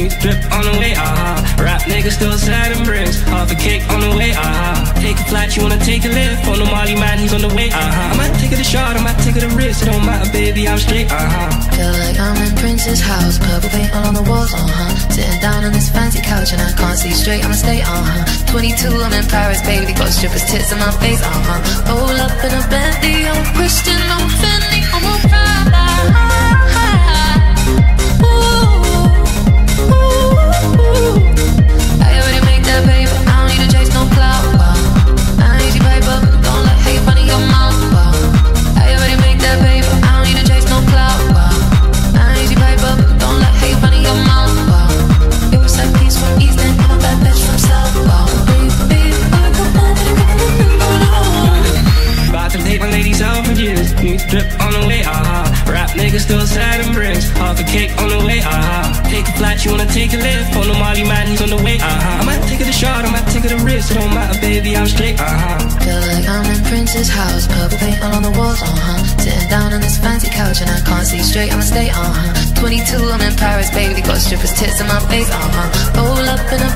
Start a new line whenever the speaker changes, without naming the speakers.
New drip on the way, ah. Rap niggas still and bricks. Half a cake on the way, ah. Take a flight, you wanna take a Lyft. On the Molly man, he's on the way, ah. I might take it a Shard, I might take it a Ritz. It don't matter, baby, I'm straight, ah.
Feel like I'm in Prince's house, purple paint all on the walls, uh huh. Sitting down on this fancy couch and I can't see straight, I'ma stay, uh huh. 22, I'm in Paris, baby, got strippers' tits in my face, uh huh. Roll up in a Bentley, I'm Christian, I'm Fendi,
Half a cake on the way, ah. Take a flight, you wanna take a Lyft. On the Molly man, he's on the way, ah. I might take it a Shard, I might take it a Ritz. It don't matter, baby, I'm straight, ah.
Feel like I'm in Prince's house, purple paint all on the walls, uh huh. Sitting down on this fancy couch and I can't see straight, I'ma stay, uh huh. 22, I'm in Paris, baby, got strippers' tits in my face, uh huh. Roll up in a